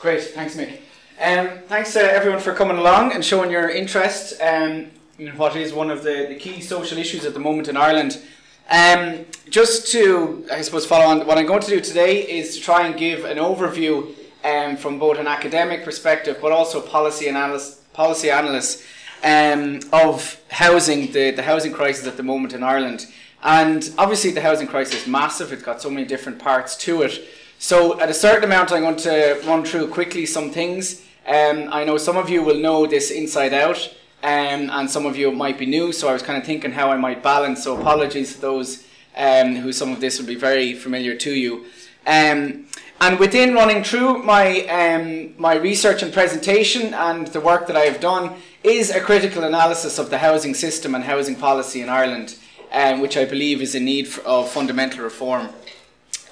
Great, thanks, Mick. Um, thanks to everyone for coming along and showing your interest um, in what is one of the, the key social issues at the moment in Ireland. Um, just to, I suppose, follow on, what I'm going to do today is to try and give an overview um, from both an academic perspective but also policy analyst, policy analysts um, of housing, the, the housing crisis at the moment in Ireland. And obviously, the housing crisis is massive, it's got so many different parts to it. So, at a certain amount, I'm going to run through quickly some things. Um, I know some of you will know this inside out, um, and some of you might be new, so I was kind of thinking how I might balance. So, apologies to those um, who some of this will be very familiar to you. Um, and within running through my, um, my research and presentation and the work that I have done is a critical analysis of the housing system and housing policy in Ireland, um, which I believe is in need of fundamental reform.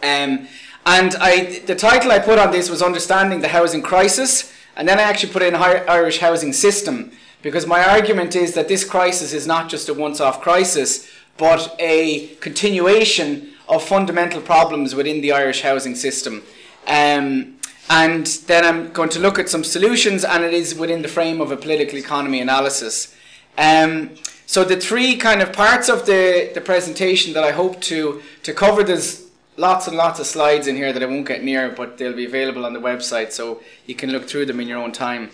Um, and I, the title I put on this was Understanding the Housing Crisis, and then I actually put in Irish Housing System, because my argument is that this crisis is not just a once off crisis, but a continuation of fundamental problems within the Irish housing system. Um, and then I'm going to look at some solutions, and it is within the frame of a political economy analysis. Um, so the three kind of parts of the, the presentation that I hope to, to cover, there's lots and lots of slides in here that I won't get near, but they'll be available on the website, so you can look through them in your own time.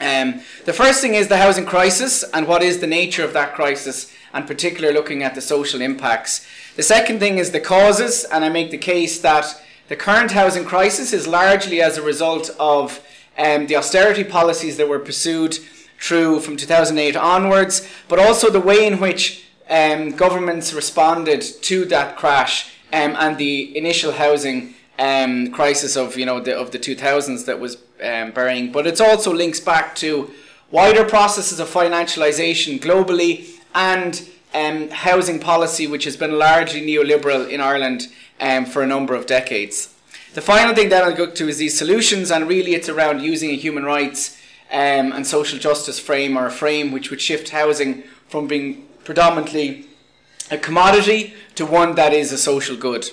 Um, the first thing is the housing crisis and what is the nature of that crisis, and particularly looking at the social impacts. The second thing is the causes, and I make the case that the current housing crisis is largely as a result of um, the austerity policies that were pursued through from 2008 onwards, but also the way in which um, governments responded to that crash um, and the initial housing um, crisis of you know the, of the 2000s that was um, burying. But it also links back to wider processes of financialisation globally and um, housing policy, which has been largely neoliberal in Ireland um, for a number of decades. The final thing that I'll go to is these solutions, and really it's around using a human rights um, and social justice frame or a frame which would shift housing from being predominantly a commodity to one that is a social good.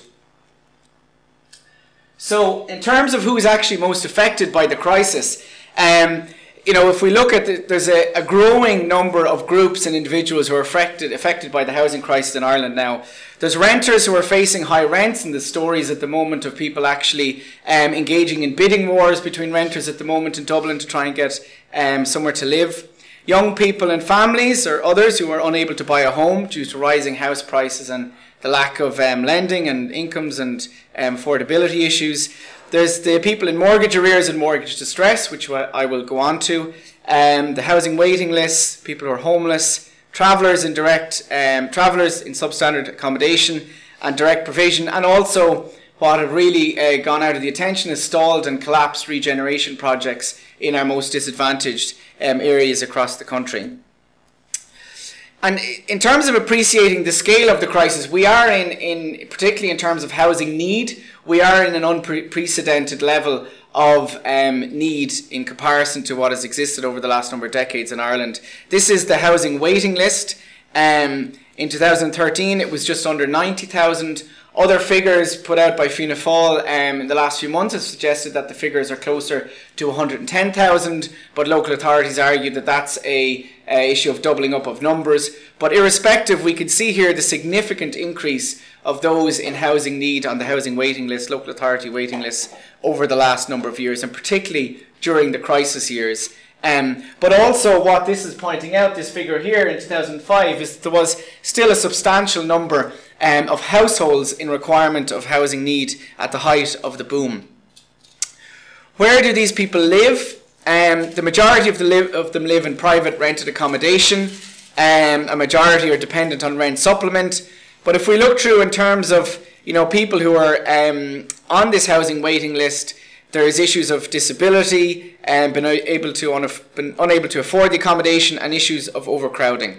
So, in terms of who's actually most affected by the crisis, um, you know, if we look at the, there's a, a, growing number of groups and individuals who are affected affected by the housing crisis in Ireland now. There's renters who are facing high rents, and the stories at the moment of people actually um, engaging in bidding wars between renters at the moment in Dublin to try and get um, somewhere to live. Young people and families, or others who are unable to buy a home due to rising house prices and the lack of um, lending and incomes and um, affordability issues. There's the people in mortgage arrears and mortgage distress, which I will go on to. Um, the housing waiting lists, people who are homeless, travellers in direct um, travellers in substandard accommodation and direct provision, and also what have really uh, gone out of the attention is stalled and collapsed regeneration projects in our most disadvantaged um, areas across the country. And in terms of appreciating the scale of the crisis, we are in, in particularly in terms of housing need, we are in an unprecedented level of um, need in comparison to what has existed over the last number of decades in Ireland. This is the housing waiting list. Um, in 2013, it was just under 90,000. Other figures put out by Fianna Fáil um, in the last few months have suggested that the figures are closer to 110,000, but local authorities argue that that's a, a issue of doubling up of numbers. But irrespective, we can see here the significant increase of those in housing need on the housing waiting list, local authority waiting lists, over the last number of years, and particularly during the crisis years. Um, but also, what this is pointing out, this figure here in 2005, is that there was still a substantial number um, of households in requirement of housing need at the height of the boom. Where do these people live? Um, the majority of, the li- of, them live in private rented accommodation. Um, a majority are dependent on rent supplement. But if we look through in terms of you know people who are um, on this housing waiting list, there is issues of disability and been able to been unable to afford the accommodation and issues of overcrowding.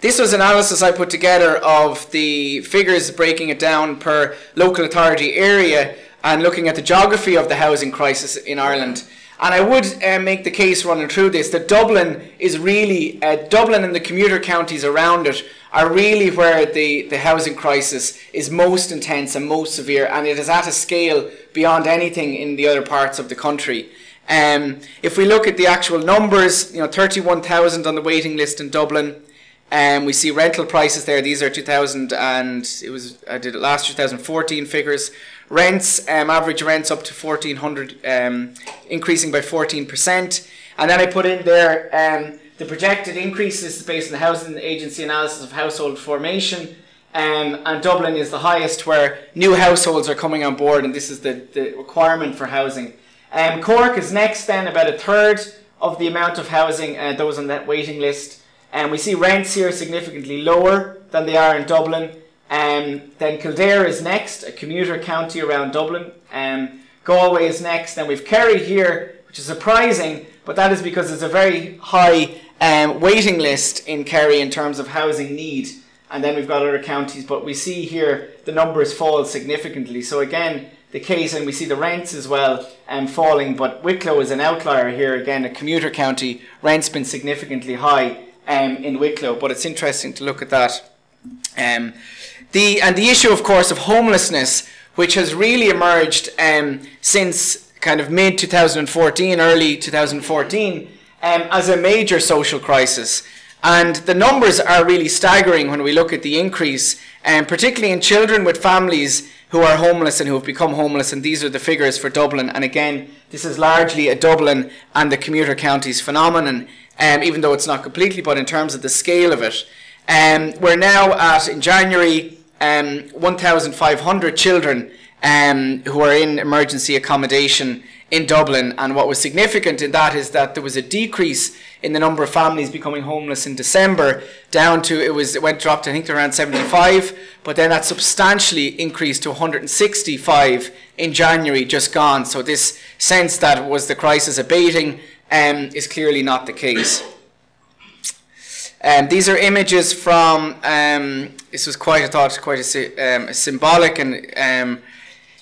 This was analysis I put together of the figures breaking it down per local authority area and looking at the geography of the housing crisis in Ireland. And I would uh, make the case running through this that Dublin is really, uh, Dublin and the commuter counties around it are really where the, the housing crisis is most intense and most severe, and it is at a scale beyond anything in the other parts of the country. Um, if we look at the actual numbers, you know, 31,000 on the waiting list in Dublin. Um, we see rental prices there. These are 2000 and it was I did it last 2014 figures. Rents, um, average rents up to 1400, um, increasing by 14%. And then I put in there um, the projected increases based on the Housing Agency analysis of household formation. Um, and Dublin is the highest where new households are coming on board, and this is the, the requirement for housing. Um, Cork is next, then, about a third of the amount of housing, uh, those on that waiting list. And we see rents here significantly lower than they are in Dublin. Um, then Kildare is next, a commuter county around Dublin. Um, Galway is next. Then we've Kerry here, which is surprising, but that is because there's a very high um, waiting list in Kerry in terms of housing need. And then we've got other counties, but we see here the numbers fall significantly. So again, the case, and we see the rents as well um, falling. But Wicklow is an outlier here. Again, a commuter county, rents been significantly high um, in Wicklow. But it's interesting to look at that. Um, the and the issue, of course, of homelessness, which has really emerged um, since kind of mid 2014, early 2014, um, as a major social crisis. And the numbers are really staggering when we look at the increase, um, particularly in children with families who are homeless and who have become homeless. And these are the figures for Dublin. And again, this is largely a Dublin and the commuter counties phenomenon, um, even though it's not completely, but in terms of the scale of it. Um, we're now at, in January, um, 1,500 children um, who are in emergency accommodation in Dublin. And what was significant in that is that there was a decrease in the number of families becoming homeless in December down to it was it went dropped I think to around 75 but then that substantially increased to 165 in January just gone so this sense that was the crisis abating um, is clearly not the case um, these are images from um, this was quite I thought quite a, um, a symbolic and um,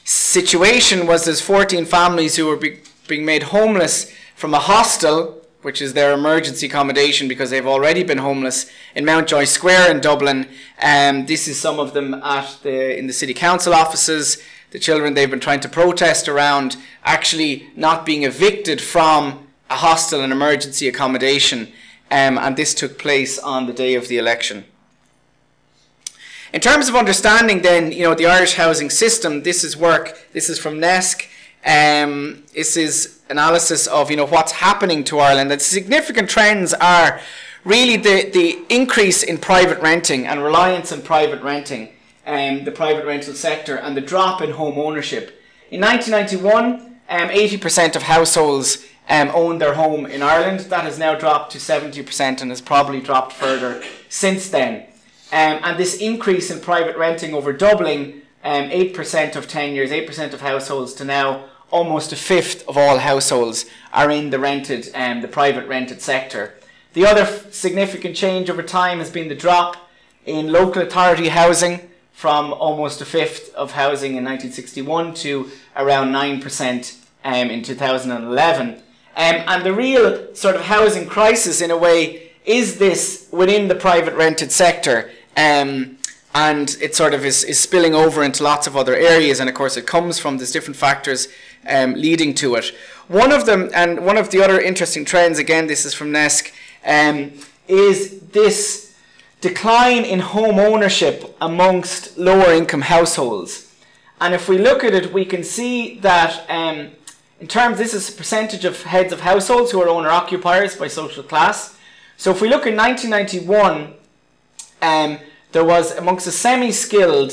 situation was there's 14 families who were be, being made homeless from a hostel, which is their emergency accommodation because they've already been homeless in Mountjoy Square in Dublin. Um, this is some of them at the in the city council offices. The children they've been trying to protest around actually not being evicted from a hostel and emergency accommodation, um, and this took place on the day of the election. In terms of understanding then, you know, the Irish housing system, this is work, this is from NESC, um, this is analysis of, you know, what's happening to Ireland. And significant trends are really the, the increase in private renting and reliance on private renting, um, the private rental sector, and the drop in home ownership. In 1991, um, 80% of households um, owned their home in Ireland. That has now dropped to 70% and has probably dropped further since then. Um, and this increase in private renting over doubling um, 8% of 10 years, 8% of households to now almost a fifth of all households are in the rented, um, the private rented sector. The other f- significant change over time has been the drop in local authority housing from almost a fifth of housing in 1961 to around 9% um, in 2011. Um, and the real sort of housing crisis, in a way, is this within the private rented sector? Um, and it sort of is, is spilling over into lots of other areas, and of course, it comes from these different factors um, leading to it. One of them, and one of the other interesting trends, again, this is from NESC, um, is this decline in home ownership amongst lower income households. And if we look at it, we can see that um, in terms, this is a percentage of heads of households who are owner occupiers by social class. So if we look in 1991, um, there was amongst the semi-skilled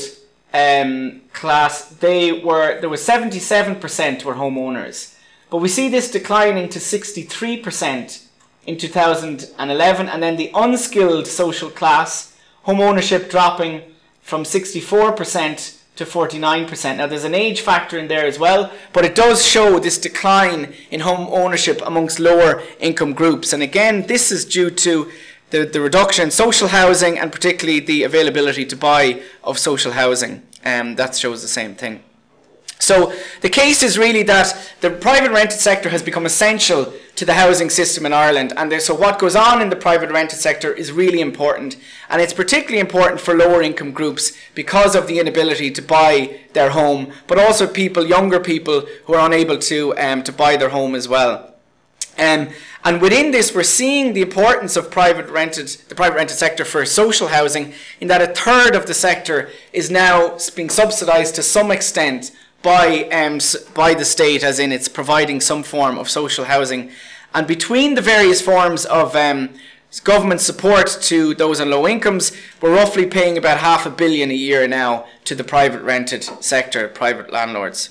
um, class, they were there was 77% were homeowners, but we see this declining to 63% in 2011, and then the unskilled social class home ownership dropping from 64% to 49%. Now, there's an age factor in there as well, but it does show this decline in home ownership amongst lower income groups. And again, this is due to the, the reduction in social housing and particularly the availability to buy of social housing. Um, that shows the same thing. So the case is really that the private rented sector has become essential to the housing system in Ireland, and so what goes on in the private rented sector is really important, and it's particularly important for lower income groups because of the inability to buy their home, but also people, younger people who are unable to um, to buy their home as well. Um, and within this, we're seeing the importance of private rented, the private rented sector for social housing, in that a third of the sector is now being subsidised to some extent by um, by the state, as in it's providing some form of social housing. And between the various forms of um, government support to those on low incomes, we're roughly paying about half a billion a year now to the private rented sector, private landlords.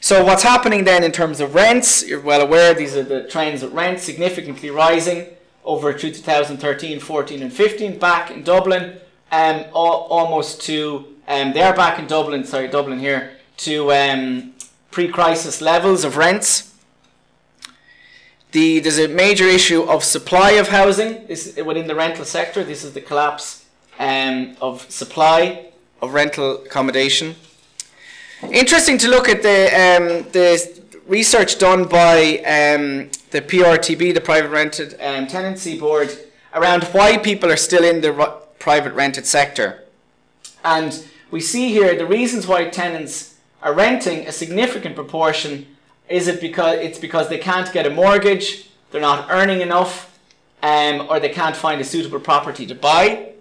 So what's happening then in terms of rents? You're well aware these are the trends of rent significantly rising over through 2013, 14, and 15 back in Dublin, um, almost to um, they are back in Dublin, sorry, Dublin here, to um, pre crisis levels of rents. The, there's a major issue of supply of housing this, within the rental sector. This is the collapse um, of supply of rental accommodation. Interesting to look at the, um, the research done by um, the PRTB, the Private Rented um, Tenancy Board, around why people are still in the private rented sector. And we see here the reasons why tenants are renting a significant proportion is it because it's because they can't get a mortgage, they're not earning enough, um, or they can't find a suitable property to buy.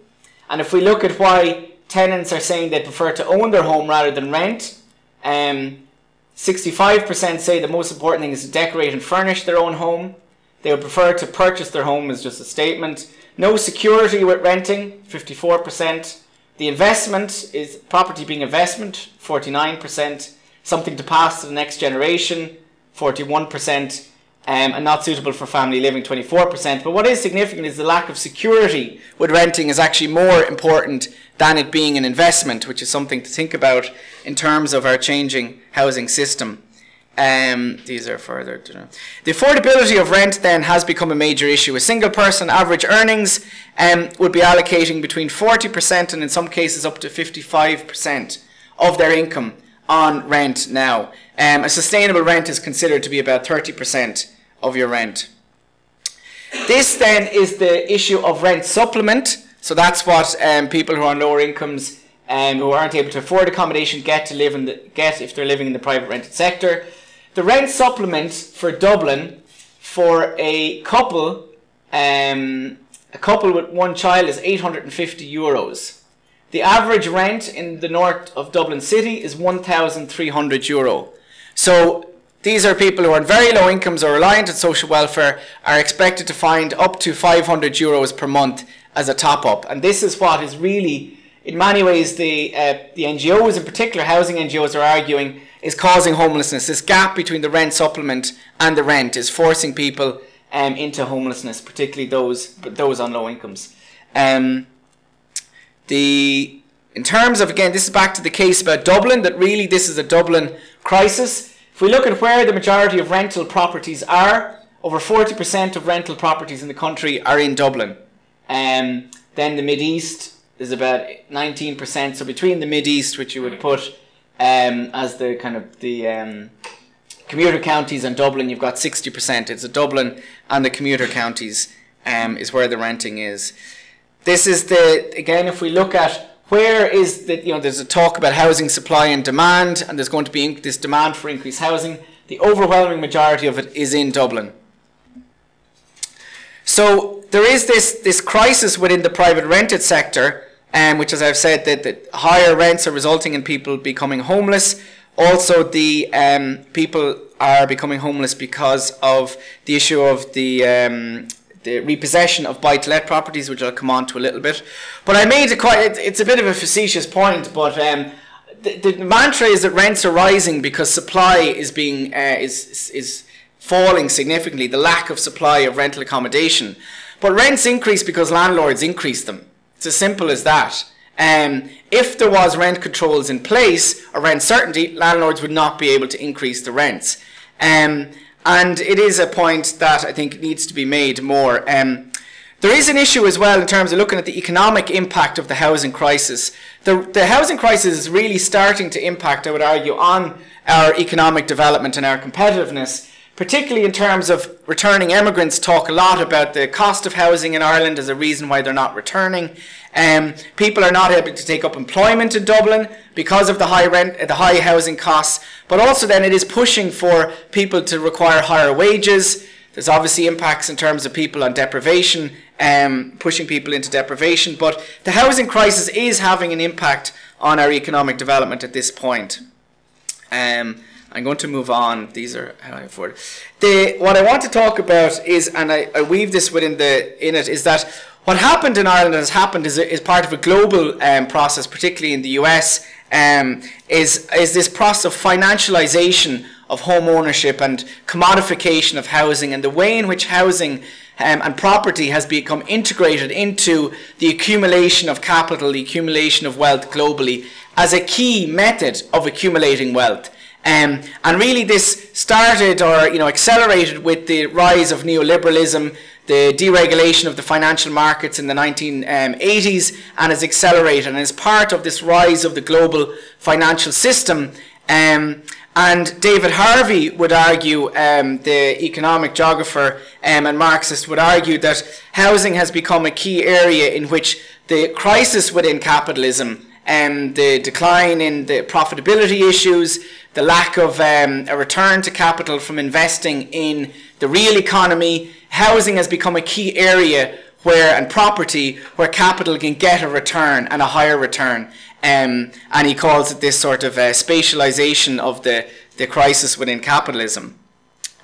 And if we look at why tenants are saying they prefer to own their home rather than rent, um, 65% say the most important thing is to decorate and furnish their own home. They would prefer to purchase their home as just a statement. No security with renting, 54%. The investment is property being investment, 49%, something to pass to the next generation, 41%, um, and not suitable for family living, 24%. But what is significant is the lack of security with renting is actually more important than it being an investment, which is something to think about in terms of our changing housing system. Um, these are further. The affordability of rent then has become a major issue. A single person average earnings um, would be allocating between 40% and in some cases up to 55% of their income on rent now. Um, a sustainable rent is considered to be about 30% of your rent. This then is the issue of rent supplement. So that's what um, people who are on lower incomes and um, who aren't able to afford accommodation get to live in the get if they're living in the private rented sector. The rent supplement for Dublin for a couple, um, a couple with one child is 850 euros. The average rent in the north of Dublin City is 1,300 euro. So these are people who are on very low incomes or reliant on social welfare are expected to find up to 500 euros per month as a top up. And this is what is really, in many ways, the, uh, the NGOs, in particular housing NGOs, are arguing is causing homelessness. This gap between the rent supplement and the rent is forcing people um, into homelessness, particularly those those on low incomes. Um, the in terms of again, this is back to the case about Dublin. That really this is a Dublin crisis. If we look at where the majority of rental properties are, over forty percent of rental properties in the country are in Dublin. Um, then the Mid East is about nineteen percent. So between the Mid East, which you would put um, as the kind of the um, commuter counties and Dublin, you've got 60%. It's a Dublin and the commuter counties um, is where the renting is. This is the, again, if we look at where is the, you know, there's a talk about housing supply and demand, and there's going to be this demand for increased housing. The overwhelming majority of it is in Dublin. So there is this, this crisis within the private rented sector um, which, as I've said, that, that higher rents are resulting in people becoming homeless. Also, the um, people are becoming homeless because of the issue of the um, the repossession of buy-to-let properties, which I'll come on to a little bit. But I made a quite. It's a bit of a facetious point, but. Um, the, the, mantra is that rents are rising because supply is being uh, is is falling significantly. The lack of supply of rental accommodation, but rents increase because landlords increase them. It's as simple as that. Um, if there was rent controls in place or rent certainty, landlords would not be able to increase the rents. Um, and it is a point that I think needs to be made more. Um, There is an issue as well in terms of looking at the economic impact of the housing crisis. The, the housing crisis is really starting to impact, I would argue, on our economic development and our competitiveness, particularly in terms of returning immigrants. Talk a lot about the cost of housing in Ireland as a reason why they're not returning. Um, people are not able to take up employment in Dublin because of the high rent, the high housing costs. But also, then it is pushing for people to require higher wages. There's obviously impacts in terms of people on deprivation um, pushing people into deprivation. But the housing crisis is having an impact on our economic development at this point. Um, I'm going to move on. These are how I afford. The what I want to talk about is, and I, I weave this within the in it, is that what happened in Ireland has happened is, is part of a global um, process, particularly in the US. Um, is is this process of financialization of home ownership and commodification of housing and the way in which housing um, and property has become integrated into the accumulation of capital, the accumulation of wealth globally as a key method of accumulating wealth. Um, and really, this started or you know accelerated with the rise of neoliberalism, the deregulation of the financial markets in the 1980s, um, and has accelerated and is part of this rise of the global financial system. Um, and David Harvey would argue, um, the economic geographer um, and Marxist would argue that housing has become a key area in which the crisis within capitalism um, the decline in the profitability issues, the lack of um, a return to capital from investing in the real economy, housing has become a key area where and property where capital can get a return and a higher return. Um, and he calls it this sort of uh, spatialization of the, the crisis within capitalism.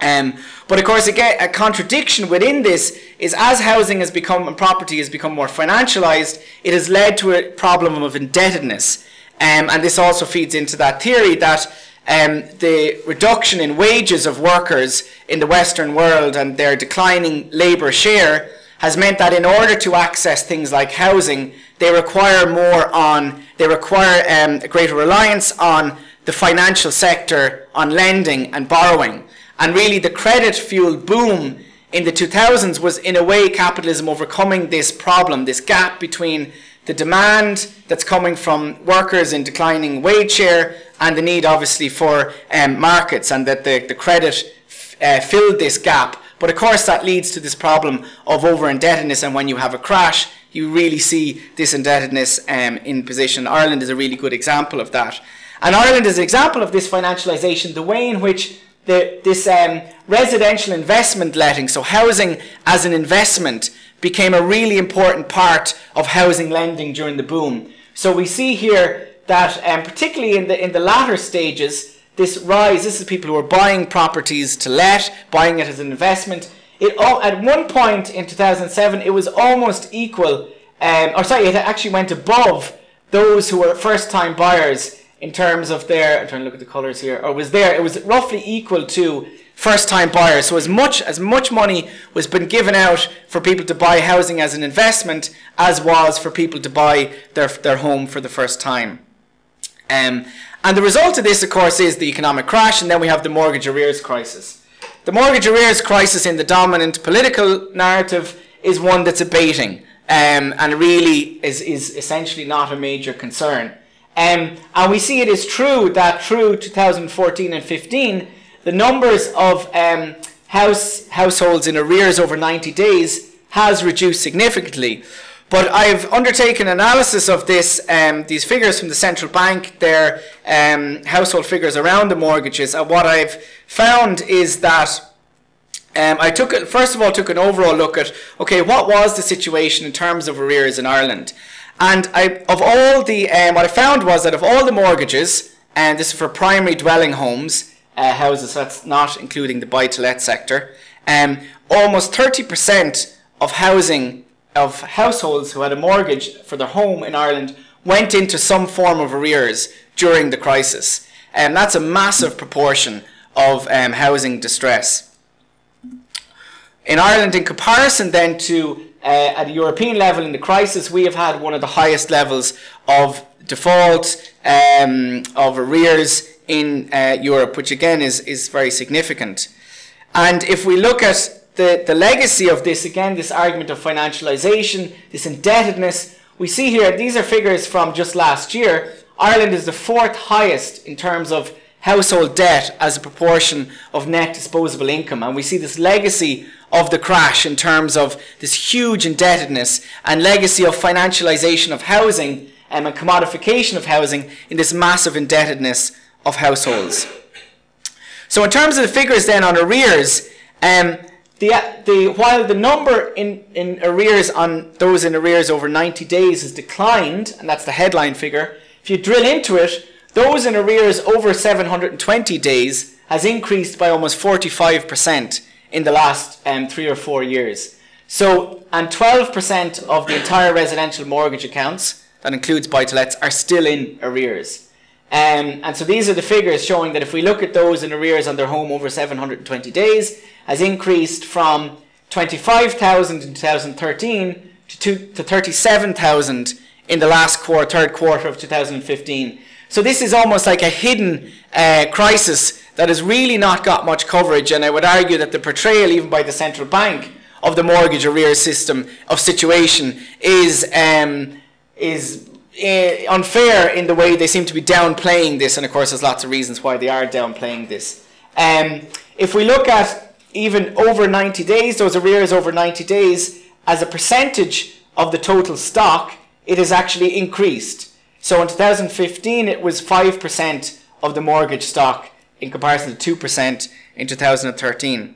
Um, but of course, again, a contradiction within this is as housing has become and property has become more financialized, it has led to a problem of indebtedness. Um, and this also feeds into that theory that um, the reduction in wages of workers in the Western world and their declining labour share has meant that in order to access things like housing, they require more on, they require um, a greater reliance on the financial sector, on lending and borrowing. And really, the credit fueled boom in the 2000s was, in a way, capitalism overcoming this problem, this gap between the demand that's coming from workers in declining wage share and the need, obviously, for um, markets, and that the, the credit uh, filled this gap but of course, that leads to this problem of over indebtedness, and when you have a crash, you really see this indebtedness um, in position. Ireland is a really good example of that. And Ireland is an example of this financialisation, the way in which the, this um, residential investment letting, so housing as an investment, became a really important part of housing lending during the boom. So we see here that, um, particularly in the in the latter stages, this rise, this is people who are buying properties to let, buying it as an investment. It all, at one point in 2007, it was almost equal, um, or sorry, it actually went above those who were first-time buyers in terms of their. I'm trying to look at the colours here. Or was there? It was roughly equal to first-time buyers. So as much as much money was been given out for people to buy housing as an investment as was for people to buy their their home for the first time. Um, and the result of this, of course, is the economic crash, and then we have the mortgage arrears crisis. The mortgage arrears crisis in the dominant political narrative is one that's abating um, and really is, is essentially not a major concern. Um, and we see it is true that through 2014 and 15, the numbers of um, house, households in arrears over 90 days has reduced significantly. But I've undertaken analysis of this, um, these figures from the central bank, their um, household figures around the mortgages, and what I've found is that um, I took first of all took an overall look at okay, what was the situation in terms of arrears in Ireland, and I of all the um, what I found was that of all the mortgages, and this is for primary dwelling homes, uh, houses, so that's not including the buy to let sector, um, almost thirty percent of housing of households who had a mortgage for their home in Ireland went into some form of arrears during the crisis. And that's a massive proportion of um, housing distress. In Ireland, in comparison then to uh, at a European level in the crisis, we have had one of the highest levels of default, um, of arrears in uh, Europe, which again is, is very significant. And if we look at the, the legacy of this, again, this argument of financialisation, this indebtedness, we see here, these are figures from just last year. Ireland is the fourth highest in terms of household debt as a proportion of net disposable income. And we see this legacy of the crash in terms of this huge indebtedness and legacy of financialisation of housing um, and commodification of housing in this massive indebtedness of households. So in terms of the figures then on arrears, um, the, the, while the number in, in arrears on those in arrears over 90 days has declined, and that's the headline figure, if you drill into it, those in arrears over 720 days has increased by almost 45% in the last um, three or four years. So, and 12% of the entire residential mortgage accounts, that includes buy to lets, are still in arrears. Um, and so these are the figures showing that if we look at those in arrears on their home over 720 days, has increased from 25,000 in 2013 to, to 37,000 in the last quarter, third quarter of 2015. So this is almost like a hidden uh, crisis that has really not got much coverage. And I would argue that the portrayal, even by the central bank, of the mortgage arrears system of situation is um, is uh, unfair in the way they seem to be downplaying this. And of course, there's lots of reasons why they are downplaying this. Um, if we look at even over 90 days, those arrears over 90 days, as a percentage of the total stock, it has actually increased. So in 2015, it was 5% of the mortgage stock in comparison to 2% in 2013.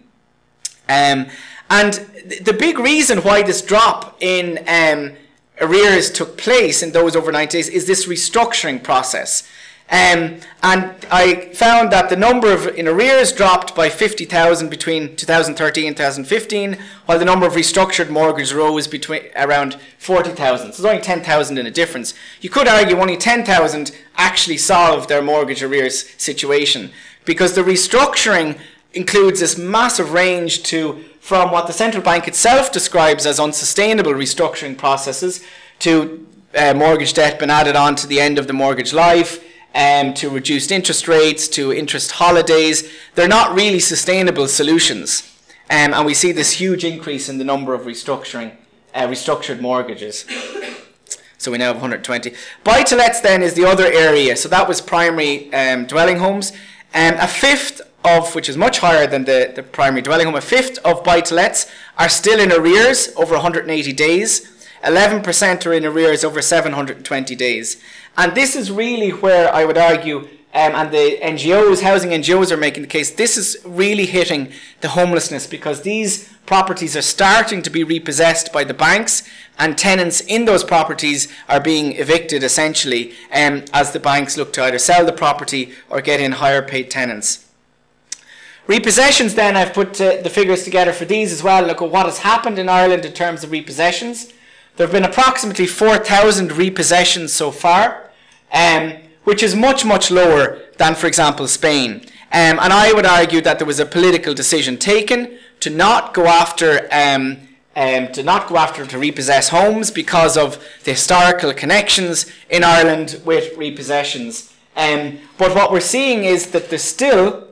Um, and the big reason why this drop in um, arrears took place in those over 90 days is this restructuring process. Um, and I found that the number of in arrears dropped by 50,000 between 2013 and 2015, while the number of restructured mortgages rose between around 40,000. So there's only 10,000 in a difference. You could argue only 10,000 actually solved their mortgage arrears situation because the restructuring includes this massive range to from what the central bank itself describes as unsustainable restructuring processes to uh, mortgage debt being added on to the end of the mortgage life um, to reduced interest rates, to interest holidays. They're not really sustainable solutions. Um, and we see this huge increase in the number of restructuring, uh, restructured mortgages. So we now have 120. Buy to lets then is the other area. So that was primary um, dwelling homes. and a fifth of, which is much higher than the, the primary dwelling home, a fifth of buy to lets are still in arrears over 180 days. 11% are in arrears over 720 days. And this is really where I would argue, um, and the NGOs, housing NGOs are making the case, this is really hitting the homelessness because these properties are starting to be repossessed by the banks and tenants in those properties are being evicted essentially um, as the banks look to either sell the property or get in higher paid tenants. Repossessions then, I've put uh, the figures together for these as well. Look at what has happened in Ireland in terms of repossessions. There have been approximately 4,000 repossessions so far, um, which is much, much lower than, for example, Spain. Um, and I would argue that there was a political decision taken to not go after um, um, to not go after to repossess homes because of the historical connections in Ireland with repossessions. Um, but what we're seeing is that there's still,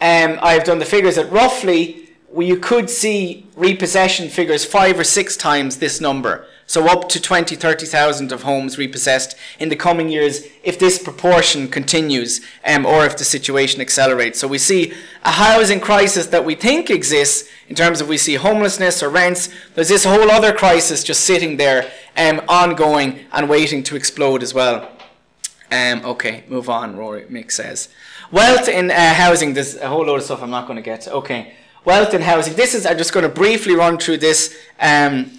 um, I've done the figures at roughly you could see repossession figures five or six times this number. So up to 20, 30,000 of homes repossessed in the coming years if this proportion continues um, or if the situation accelerates. So we see a housing crisis that we think exists in terms of we see homelessness or rents. There's this whole other crisis just sitting there um, ongoing and waiting to explode as well. Um, okay, move on, Rory Mick says. Wealth in uh, housing, there's a whole load of stuff I'm not going to get. Okay wealth in housing. This is, I'm just going to briefly run through this. Um,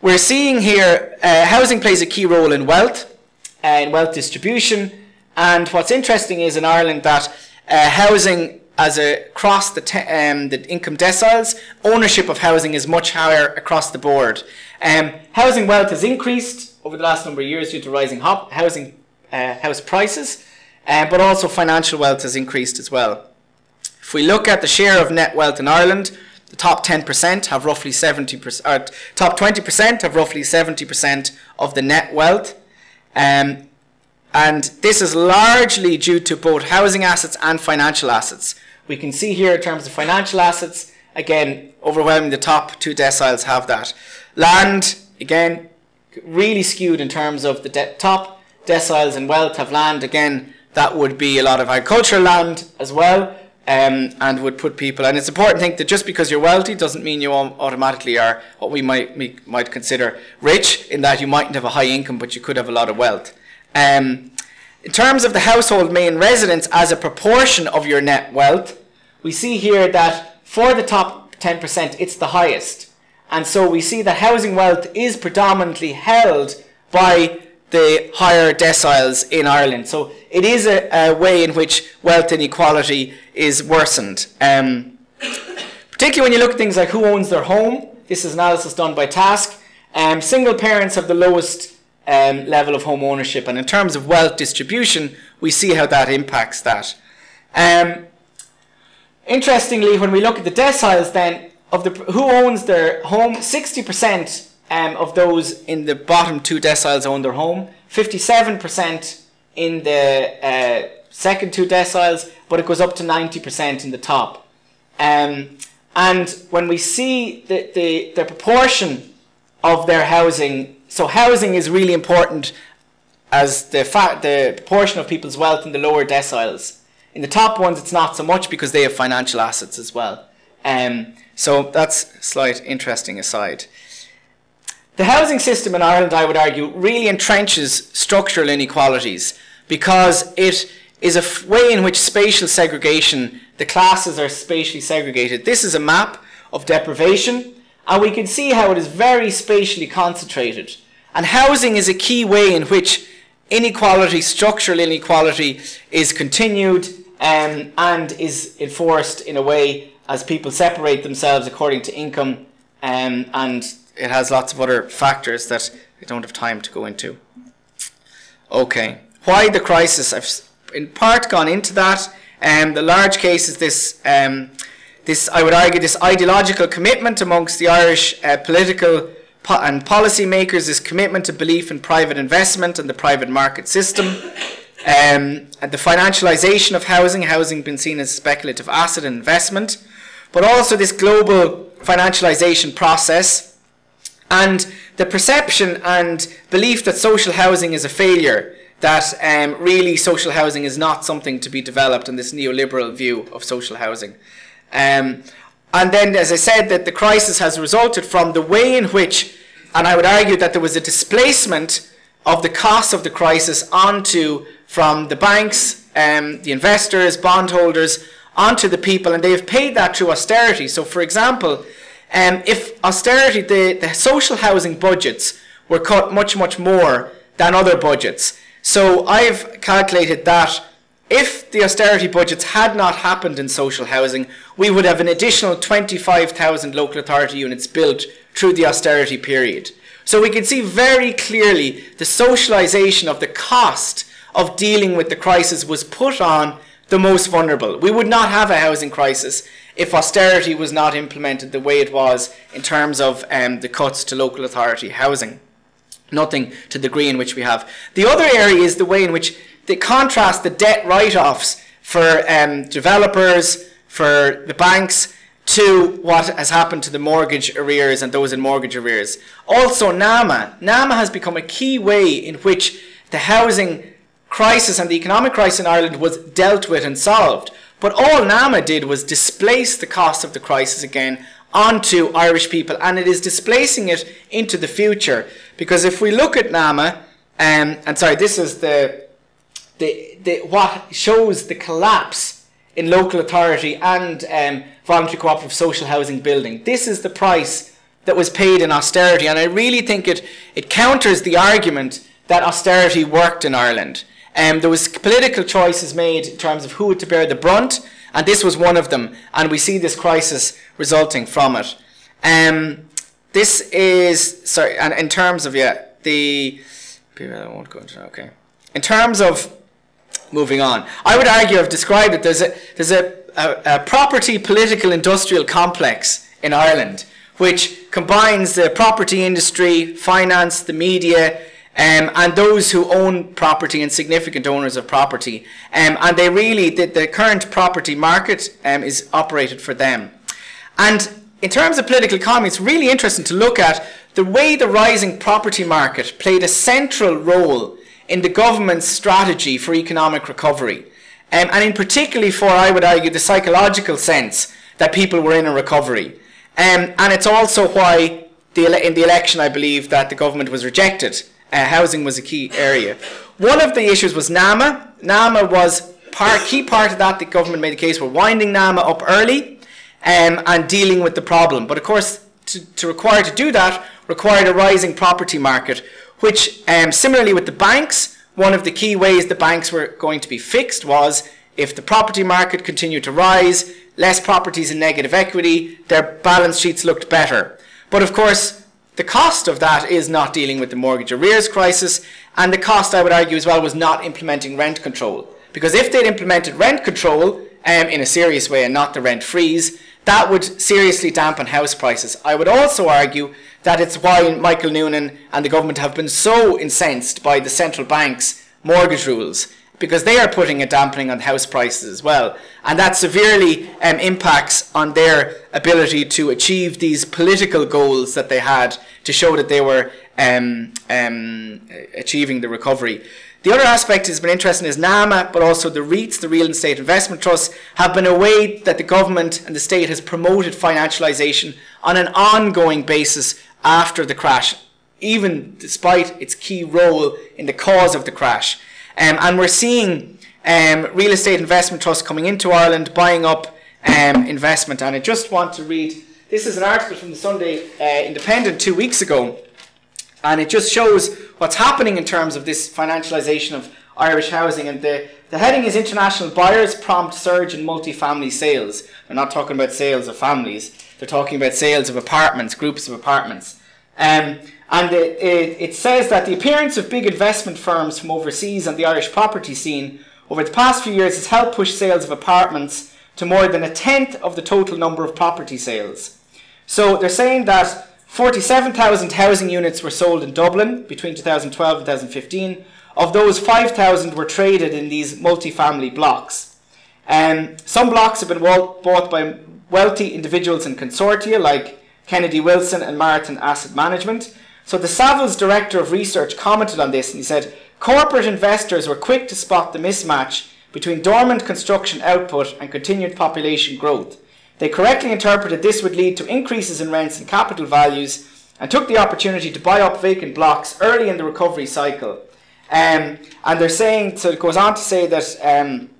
we're seeing here uh, housing plays a key role in wealth, uh, in wealth distribution. And what's interesting is in Ireland that uh, housing as across the, te- um, the income deciles, ownership of housing is much higher across the board. Um, housing wealth has increased over the last number of years due to rising housing uh, house prices, uh, but also financial wealth has increased as well. If we look at the share of net wealth in Ireland, the top 10% have roughly 70%, or top 20% have roughly 70% of the net wealth. Um, and this is largely due to both housing assets and financial assets. We can see here in terms of financial assets, again, overwhelming the top two deciles have that. Land, again, really skewed in terms of the de- top deciles in wealth have land. Again, that would be a lot of agricultural land as well. Um, and would put people. And it's important to think that just because you're wealthy doesn't mean you automatically are what we might we might consider rich. In that you mightn't have a high income, but you could have a lot of wealth. Um, in terms of the household main residence as a proportion of your net wealth, we see here that for the top 10%, it's the highest. And so we see that housing wealth is predominantly held by the higher deciles in Ireland. So it is a, a way in which wealth inequality is worsened. Um, particularly when you look at things like who owns their home, this is analysis done by TASC. Um, single parents have the lowest um, level of home ownership, and in terms of wealth distribution, we see how that impacts that. Um, interestingly, when we look at the deciles, then of the who owns their home, sixty percent um, of those in the bottom two deciles own their home, 57% in the uh, second two deciles, but it goes up to 90% in the top. Um, and when we see the, the, the proportion of their housing, so housing is really important as the, fa- the proportion of people's wealth in the lower deciles. In the top ones, it's not so much because they have financial assets as well. Um, so that's slight interesting aside. The housing system in Ireland, I would argue, really entrenches structural inequalities because it is a way in which spatial segregation, the classes are spatially segregated. This is a map of deprivation, and we can see how it is very spatially concentrated. And housing is a key way in which inequality, structural inequality, is continued um, and is enforced in a way as people separate themselves according to income um, and it has lots of other factors that I don't have time to go into. Okay, why the crisis? I've in part gone into that. Um, the large case is this, um, this I would argue, this ideological commitment amongst the Irish uh, political po- and policy makers, this commitment to belief in private investment and the private market system. Um, and the financialisation of housing, housing being seen as a speculative asset and investment, but also this global financialisation process and the perception and belief that social housing is a failure, that um, really social housing is not something to be developed in this neoliberal view of social housing. Um, and then, as I said, that the crisis has resulted from the way in which, and I would argue that there was a displacement of the cost of the crisis onto from the banks, um, the investors, bondholders, onto the people, and they've paid that through austerity. So, for example, um, if austerity, the, the social housing budgets were cut much, much more than other budgets. So I've calculated that if the austerity budgets had not happened in social housing, we would have an additional 25,000 local authority units built through the austerity period. So we can see very clearly the socialisation of the cost of dealing with the crisis was put on the most vulnerable. We would not have a housing crisis if austerity was not implemented the way it was in terms of um, the cuts to local authority housing. Nothing to the degree in which we have. The other area is the way in which they contrast the debt write offs for um, developers, for the banks, to what has happened to the mortgage arrears and those in mortgage arrears. Also, NAMA. NAMA has become a key way in which the housing crisis and the economic crisis in Ireland was dealt with and solved. But all NAMA did was displace the cost of the crisis again onto Irish people, and it is displacing it into the future. Because if we look at NAMA, um, and sorry, this is the, the, the what shows the collapse in local authority and um, voluntary cooperative social housing building. This is the price that was paid in austerity, and I really think it, it counters the argument that austerity worked in Ireland. Um, there was political choices made in terms of who to bear the brunt, and this was one of them. And we see this crisis resulting from it. Um, this is sorry, and in terms of yeah, the I won't go into okay. In terms of moving on, I would argue I've described it. There's a there's a, a, a property political industrial complex in Ireland which combines the property industry, finance, the media, um, and those who own property and significant owners of property. Um, and they really, the, the current property market um, is operated for them. And in terms of political economy, it's really interesting to look at the way the rising property market played a central role in the government's strategy for economic recovery. Um, and in particularly for, I would argue, the psychological sense that people were in a recovery. Um, and it's also why the in the election, I believe, that the government was rejected. Uh, housing was a key area. One of the issues was NAMA. NAMA was part, key part of that. The government made the case for winding NAMA up early um, and dealing with the problem. But of course, to, to require to do that required a rising property market, which um, similarly with the banks, one of the key ways the banks were going to be fixed was if the property market continued to rise, less properties in negative equity, their balance sheets looked better. But of course, the cost of that is not dealing with the mortgage arrears crisis, and the cost, I would argue as well, was not implementing rent control. Because if they'd implemented rent control um, in a serious way and not the rent freeze, that would seriously dampen house prices. I would also argue that it's why Michael Noonan and the government have been so incensed by the central bank's mortgage rules because they are putting a dampening on house prices as well. And that severely um, impacts on their ability to achieve these political goals that they had to show that they were um, um, achieving the recovery. The other aspect has been interesting is NAMA, but also the REITs, the Real Estate Investment Trusts, have been a way that the government and the state has promoted financialisation on an ongoing basis after the crash, even despite its key role in the cause of the crash. Um, and we're seeing um, real estate investment trusts coming into Ireland, buying up um, investment. And I just want to read this is an article from the Sunday uh, Independent two weeks ago, and it just shows what's happening in terms of this financialisation of Irish housing. And the, the heading is International Buyers Prompt Surge in Multifamily Sales. They're not talking about sales of families, they're talking about sales of apartments, groups of apartments. Um, and it, it, it, says that the appearance of big investment firms from overseas on the Irish property scene over the past few years has helped push sales of apartments to more than a tenth of the total number of property sales. So they're saying that 47,000 housing units were sold in Dublin between 2012 and 2015. Of those, 5,000 were traded in these multifamily blocks. Um, some blocks have been bought by wealthy individuals and consortia like Kennedy Wilson and Marathon Asset Management. So the Savills director of research commented on this and he said corporate investors were quick to spot the mismatch between dormant construction output and continued population growth. They correctly interpreted this would lead to increases in rents and capital values and took the opportunity to buy up vacant blocks early in the recovery cycle. Um, and they're saying, so it goes on to say that, um,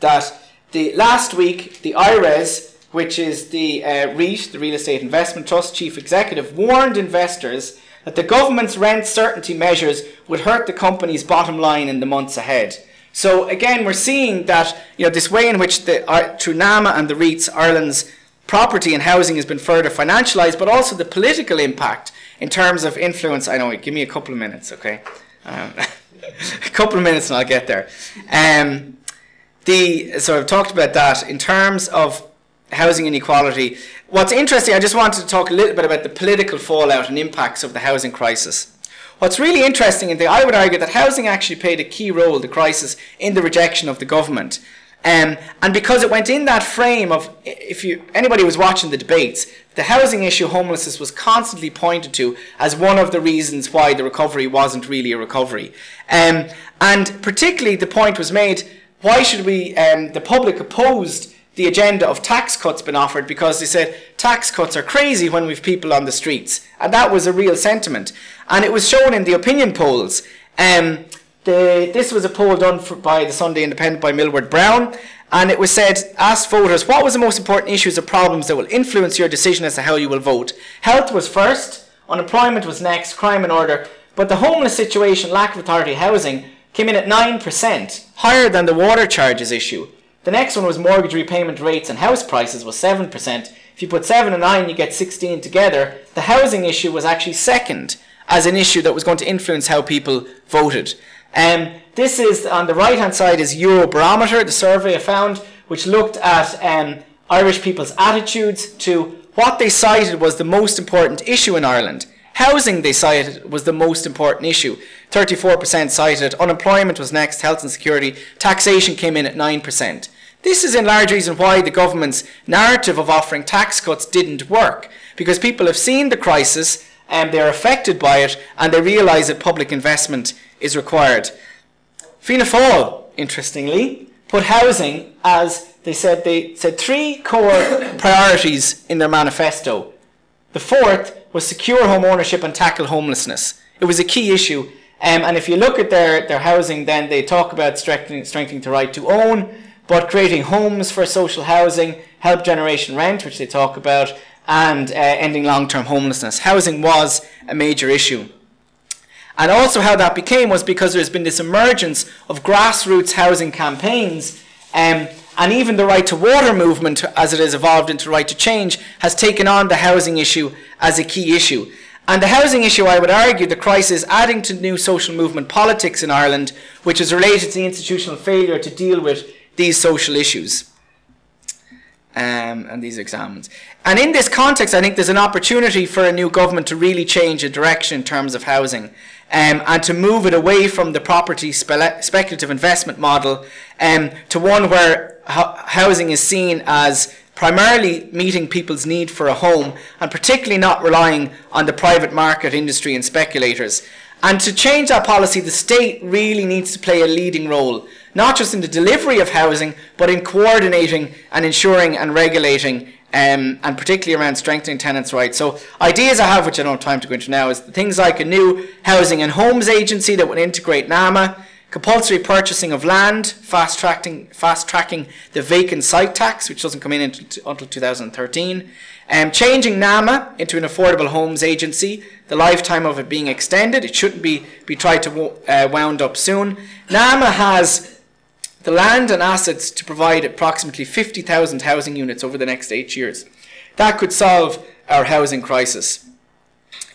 that the last week the IRES, which is the uh, REIT, the Real Estate Investment Trust chief executive, warned investors that the government's rent certainty measures would hurt the company's bottom line in the months ahead. So again, we're seeing that you know this way in which the through NAMA and the REITs, Ireland's property and housing has been further financialised, but also the political impact in terms of influence. I know. Give me a couple of minutes, okay? Um, a couple of minutes and I'll get there. Um, the so I've talked about that in terms of housing inequality. What's interesting, I just wanted to talk a little bit about the political fallout and impacts of the housing crisis. What's really interesting, and I would argue that housing actually played a key role, the crisis, in the rejection of the government. Um, and because it went in that frame of, if you anybody was watching the debates, the housing issue, homelessness, was constantly pointed to as one of the reasons why the recovery wasn't really a recovery. Um, and particularly, the point was made: why should we? Um, the public opposed the agenda of tax cuts been offered because they said tax cuts are crazy when we've people on the streets. And that was a real sentiment. And it was shown in the opinion polls. Um, the, this was a poll done for, by the Sunday Independent by Millward Brown. And it was said, asked voters, what was the most important issues or problems that will influence your decision as to how you will vote? Health was first, unemployment was next, crime and order. But the homeless situation, lack of authority housing, came in at 9%, higher than the water charges issue. The next one was mortgage repayment rates and house prices was 7%. If you put 7 and 9, you get 16 together. The housing issue was actually second as an issue that was going to influence how people voted. Um, this is on the right hand side is Eurobarometer, the survey I found, which looked at um, Irish people's attitudes to what they cited was the most important issue in Ireland. Housing, they cited, was the most important issue. 34% cited. Unemployment was next, health and security. Taxation came in at 9%. This is in large reason why the government's narrative of offering tax cuts didn't work, because people have seen the crisis and they're affected by it and they realise that public investment is required. Fianna Fáil, interestingly, put housing as they said they said three core priorities in their manifesto. The fourth was secure home ownership and tackle homelessness. It was a key issue. Um, and if you look at their, their housing, then they talk about strengthening, strengthening the right to own, but creating homes for social housing, help generation rent, which they talk about, and uh, ending long term homelessness. Housing was a major issue. And also, how that became was because there's been this emergence of grassroots housing campaigns. Um, and even the right to water movement, as it has evolved into right to change, has taken on the housing issue as a key issue. And the housing issue, I would argue, the crisis adding to new social movement politics in Ireland, which is related to the institutional failure to deal with these social issues um, and these exams. And in this context, I think there's an opportunity for a new government to really change a direction in terms of housing um, and to move it away from the property spe- speculative investment model um, to one where ho- housing is seen as primarily meeting people's need for a home and particularly not relying on the private market industry and speculators. And to change that policy, the state really needs to play a leading role, not just in the delivery of housing, but in coordinating and ensuring and regulating, um, and particularly around strengthening tenants' rights. So, ideas I have, which I don't have time to go into now, is things like a new housing and homes agency that would integrate NAMA, compulsory purchasing of land, fast tracking, fast tracking the vacant site tax, which doesn't come in until, until 2013. Um, changing NAMA into an affordable homes agency, the lifetime of it being extended. It shouldn't be, be tried to uh, wound up soon. NAMA has the land and assets to provide approximately 50,000 housing units over the next eight years. That could solve our housing crisis.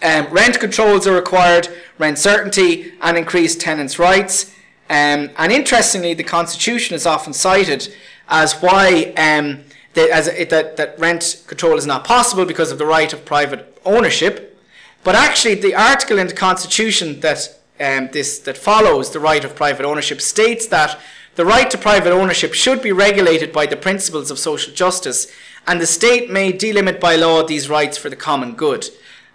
Um, rent controls are required, rent certainty, and increased tenants' rights. Um, and interestingly, the Constitution is often cited as why um, that, as it, that, that rent control is not possible because of the right of private ownership. But actually, the article in the Constitution that um, this that follows the right of private ownership states that the right to private ownership should be regulated by the principles of social justice, and the state may delimit by law these rights for the common good.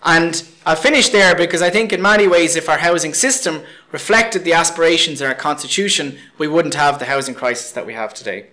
And I'll finish there because I think, in many ways, if our housing system reflected the aspirations in our constitution, we wouldn't have the housing crisis that we have today.